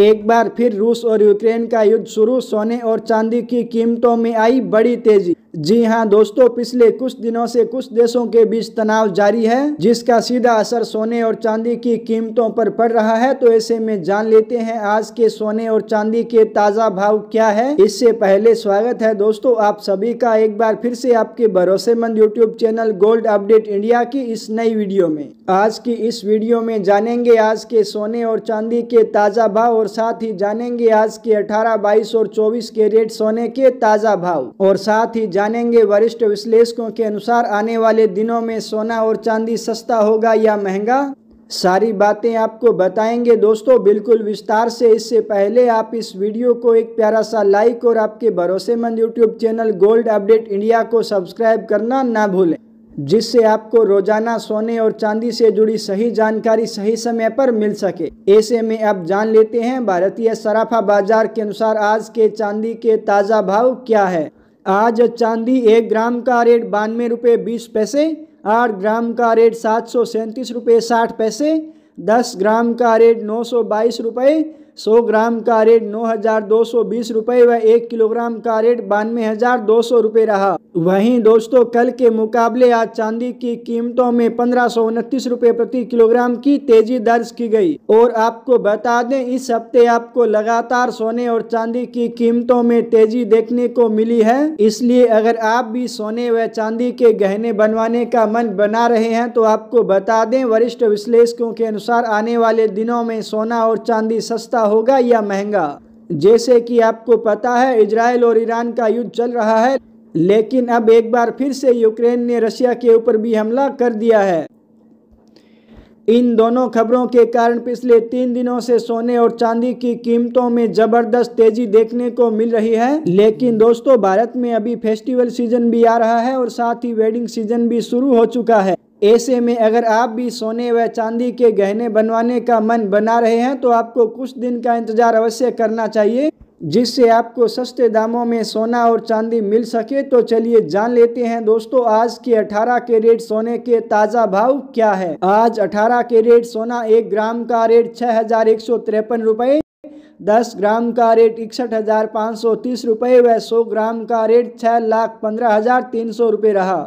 एक बार फिर रूस और यूक्रेन का युद्ध शुरू, सोने और चांदी की कीमतों में आई बड़ी तेज़ी। जी हाँ दोस्तों पिछले कुछ दिनों से कुछ देशों के बीच तनाव जारी है जिसका सीधा असर सोने और चांदी की कीमतों पर पड़ रहा है। तो ऐसे में जान लेते हैं आज के सोने और चांदी के ताज़ा भाव क्या है। इससे पहले स्वागत है दोस्तों आप सभी का एक बार फिर से आपके भरोसेमंद YouTube channel Gold Update India की इस नई वीडियो में। आज की इस वीडियो में जानेंगे आज के सोने और चांदी के ताज़ा भाव और साथ ही जानेंगे आज के 18, 22 और 24 के रेट सोने के ताज़ा भाव। और साथ ही जानेंगे वरिष्ठ विश्लेषकों के अनुसार आने वाले दिनों में सोना और चांदी सस्ता होगा या महँगा? सारी बातें आपको बताएँगे। दोस्तों, बिल्कुल विस्तार से इससे पहले आप इस वीडियो को एक प्यारा सा लाइक और आपके भरोसेमंद YouTube channel Gold Update India को सब्सक्राइब करना ना भूलें, जिससे आपको रोज़ाना सोने और चांदी से जुड़ी सही जानकारी सही समय पर मिल सके। ऐसे में आप जान लेते हैं, भारतीय सराफा बाज़ार के अनुसार आज के चांदी के ताज़ा भाव क्या है। आज चांदी एक ग्राम का रेट बानवे रुपये बीस पैसे, आठ ग्राम का रेट सात सौ सैंतीस रुपये साठ पैसे, दस ग्राम का रेट नौ सौ बाईस रुपये सौ ग्राम का रेट नौ हज़ार दो सौ बीस रुपये व एक किलोग्राम का रेट बानवे हज़ार दो सौ रुपये रहा। वहीं दोस्तों, कल के मुकाबले आज चांदी की कीमतों में पंद्रह सौ उनतीस रुपये प्रति किलोग्राम की तेज़ी दर्ज की गई। और आपको बता दें, इस हफ़्ते आपको लगातार सोने और चांदी की कीमतों में तेज़ी देखने को मिली है। इसलिए अगर आप भी सोने व चांदी के गहने बनवाने का मन बना रहे हैं तो आपको बता दें, वरिष्ठ विश्लेषकों के अनुसार आने वाले दिनों में सोना और चांदी सस्ता होगा या महँगा। जैसे कि आपको पता है, इजराइल और ईरान का युद्ध चल रहा है, लेकिन अब एक बार फिर से यूक्रेन ने रशिया के ऊपर भी हमला कर दिया है। इन दोनों खबरों के कारण पिछले तीन दिनों से सोने और चांदी की कीमतों में ज़बरदस्त तेज़ी देखने को मिल रही है। लेकिन दोस्तों, भारत में अभी फेस्टिवल सीज़न भी आ रहा है और साथ ही वेडिंग सीज़न भी शुरू हो चुका है। ऐसे में अगर आप भी सोने व चांदी के गहने बनवाने का मन बना रहे हैं तो आपको कुछ दिन का इंतज़ार अवश्य करना चाहिए। जिससे आपको सस्ते दामों में सोना और चांदी मिल सके तो चलिए जान लेते हैं दोस्तों, आज के 18 के रेट सोने के ताज़ा भाव क्या है। आज 18 के रेट सोना एक ग्राम का रेट छः हज़ार एक सौ तिरपन रुपये दस ग्राम का रेट इकसठ हज़ार पाँच सौ तीस रुपये व सौ ग्राम का रेट छः लाख पंद्रह हज़ार तीन सौ रुपये रहा।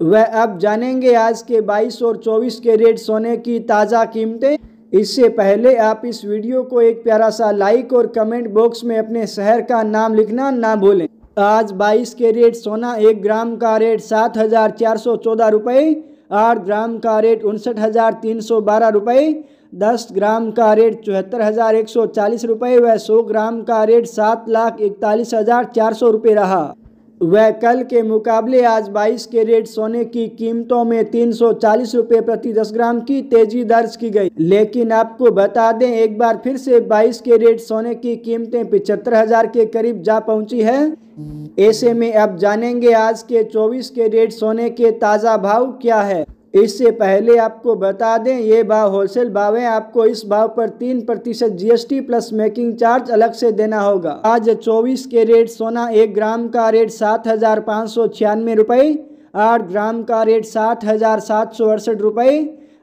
वह अब जानेंगे आज के 22 और 24 के रेट सोने की ताज़ा कीमतें। इससे पहले आप इस वीडियो को एक प्यारा सा लाइक और कमेंट बॉक्स में अपने शहर का नाम लिखना ना भूलें। आज 22 के रेट सोना, एक ग्राम का रेट सात हज़ार चार सौ चौदह रुपये, आठ ग्राम का रेट उनसठ हज़ार तीन सौ बारह रुपये, दस ग्राम का रेट चौहत्तर हज़ार एक सौ चालीस रुपये व सौ ग्राम का रेट सात लाख इकतालीस हज़ार चार सौ रुपये रहा। वह कल के मुकाबले आज 22 के रेट सोने की कीमतों में तीन रुपए प्रति 10 ग्राम की तेज़ी दर्ज की गई। लेकिन आपको बता दें, एक बार फिर से 22 के रेट सोने की कीमतें पिछहत्तर हज़ार के करीब जा पहुँची है। ऐसे में अब जानेंगे आज के 24 के रेट सोने के ताज़ा भाव क्या है। इससे पहले आपको बता दें, ये भाव होलसेल भाव है आपको इस भाव पर तीन प्रतिशत जीएसटी प्लस मेकिंग चार्ज अलग से देना होगा। आज 24 के रेट सोना, एक ग्राम का रेट सात हज़ार पाँच सौ छियानवे रुपये आठ ग्राम का रेट सात हज़ार सात सौ अड़सठ रुपये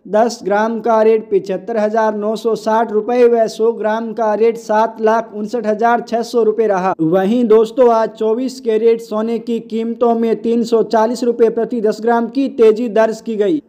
दस ग्राम का रेट पिछहत्तर हज़ार नौ सौ साठ रुपये व सौ ग्राम का रेट सात लाख उनसठ हज़ार छह सौ रुपये रहा। वहीं दोस्तों, आज चौबीस कैरेट सोने की कीमतों में तीन सौ चालीस रुपये प्रति दस ग्राम की तेज़ी दर्ज की गई।